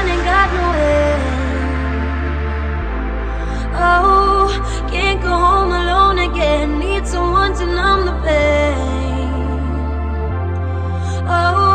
one ain't got no end. Oh, can't go home alone again. Need someone to numb the pain. Oh.